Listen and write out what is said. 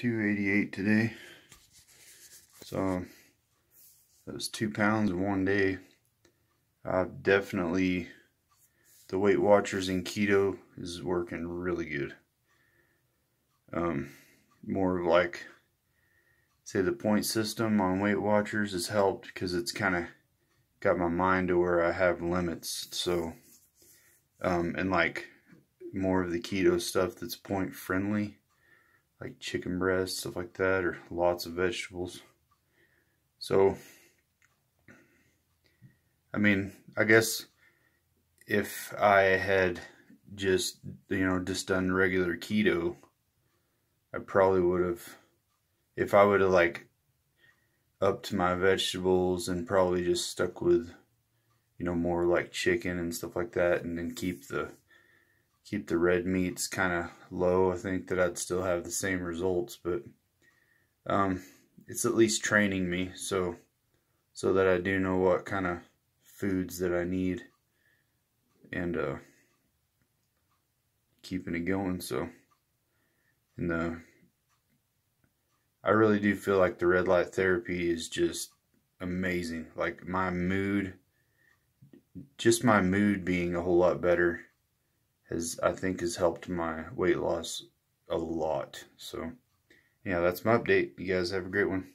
288 today. So that was two pounds in one day. I've definitely the Weight Watchers in keto is working really good. Um, more of like say the point system on Weight Watchers has helped because it's kind of got my mind to where I have limits. So um, and like more of the keto stuff that's point friendly like chicken breast, stuff like that, or lots of vegetables. So, I mean, I guess if I had just, you know, just done regular keto, I probably would have, if I would have like upped to my vegetables and probably just stuck with, you know, more like chicken and stuff like that, and then keep the keep the red meats kind of low. I think that I'd still have the same results, but um, it's at least training me so so that I do know what kind of foods that I need and uh, keeping it going. So, and the I really do feel like the red light therapy is just amazing. Like my mood, just my mood being a whole lot better has I think has helped my weight loss a lot. So yeah, that's my update. You guys have a great one.